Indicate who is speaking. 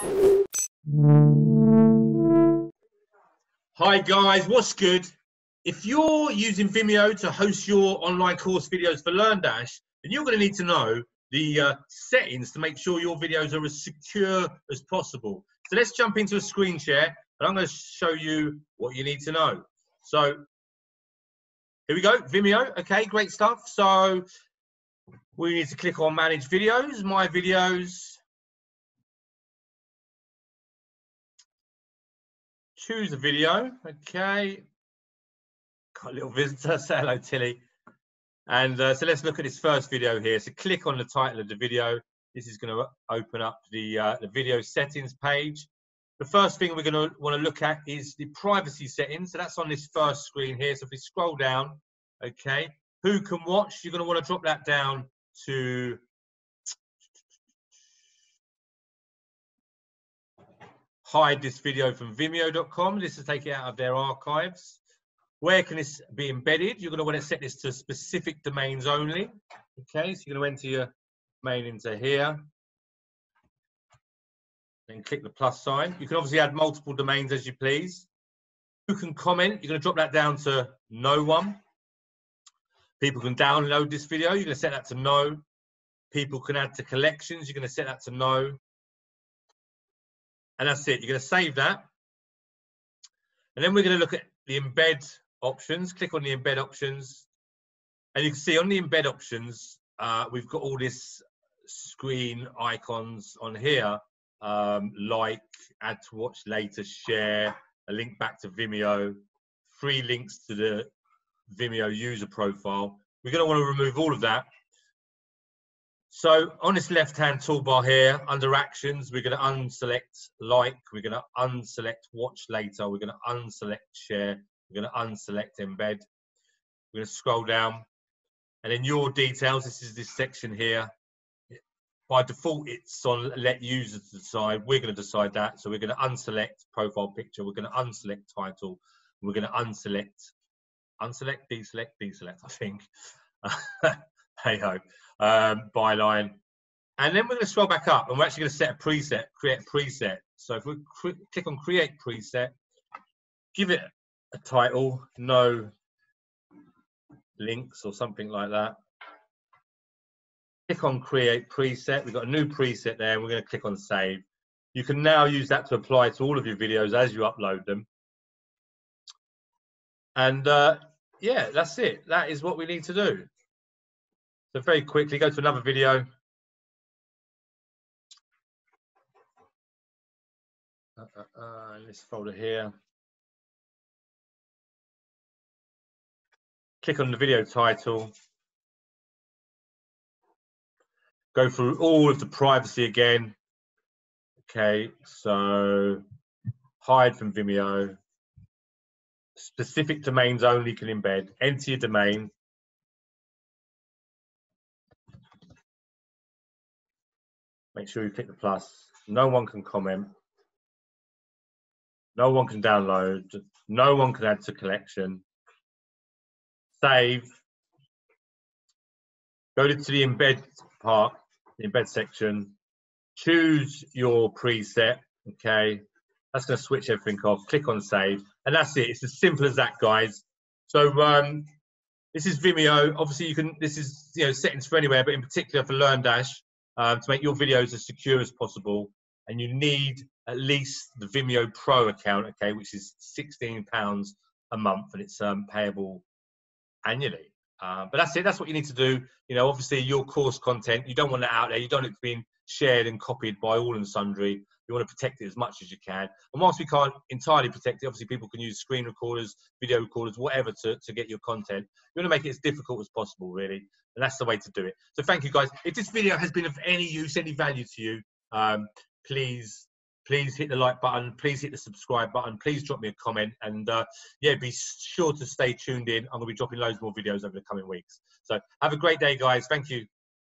Speaker 1: Hi guys, what's good? If you're using Vimeo to host your online course videos for LearnDash, then you're going to need to know the uh, settings to make sure your videos are as secure as possible. So let's jump into a screen share and I'm going to show you what you need to know. So here we go, Vimeo. Okay, great stuff. So we need to click on manage videos, my videos. Choose a video, okay. Got a little visitor, say hello Tilly. And uh, so let's look at this first video here. So click on the title of the video. This is going to open up the, uh, the video settings page. The first thing we're going to want to look at is the privacy settings. So that's on this first screen here. So if we scroll down, okay, who can watch? You're going to want to drop that down to hide this video from vimeo.com. This is take it out of their archives. Where can this be embedded? You're going to want to set this to specific domains only. Okay, so you're going to enter your main into here. Then click the plus sign. You can obviously add multiple domains as you please. Who can comment? You're going to drop that down to no one. People can download this video. You're going to set that to no. People can add to collections. You're going to set that to no. And that's it. You're going to save that. And then we're going to look at the embed options, click on the embed options, and you can see on the embed options, uh, we've got all this screen icons on here, um, like, add to watch later, share, a link back to Vimeo, free links to the Vimeo user profile. We're going to want to remove all of that. So on this left-hand toolbar here, under actions, we're going to unselect like, we're going to unselect watch later, we're going to unselect share, we're going to unselect embed. We're going to scroll down. And in your details, this is this section here. By default, it's on let users decide. We're going to decide that. So we're going to unselect profile picture. We're going to unselect title. We're going to unselect, unselect, deselect, deselect, I think. hey ho. Um, byline. And then we're going to scroll back up and we're actually going to set a preset, create a preset. So if we click on create preset, give it a title, no links or something like that. Click on create preset. We've got a new preset there. And we're going to click on save. You can now use that to apply to all of your videos as you upload them. And uh, yeah, that's it. That is what we need to do. So very quickly, go to another video. Uh, uh, uh, this folder here. click on the video title, go through all of the privacy again. Okay, so hide from Vimeo, specific domains only can embed, enter your domain. Make sure you click the plus. No one can comment. No one can download. No one can add to collection save, go to the embed part, the embed section, choose your preset, okay? That's gonna switch everything off, click on save, and that's it. It's as simple as that, guys. So um, this is Vimeo. Obviously, you can. This is you know settings for anywhere, but in particular for LearnDash um, to make your videos as secure as possible. And you need at least the Vimeo Pro account, okay, which is sixteen pounds a month, and it's um, payable annually. Uh, but that's it. That's what you need to do. You know, obviously your course content, you don't want it out there. You don't want it being shared and copied by all and sundry. You want to protect it as much as you can. And whilst we can't entirely protect it, obviously people can use screen recorders, video recorders, whatever to, to get your content. You want to make it as difficult as possible, really. And that's the way to do it. So thank you guys. If this video has been of any use, any value to you, um, please please hit the like button please hit the subscribe button please drop me a comment and uh, yeah be sure to stay tuned in i'm going to be dropping loads more videos over the coming weeks so have a great day guys thank you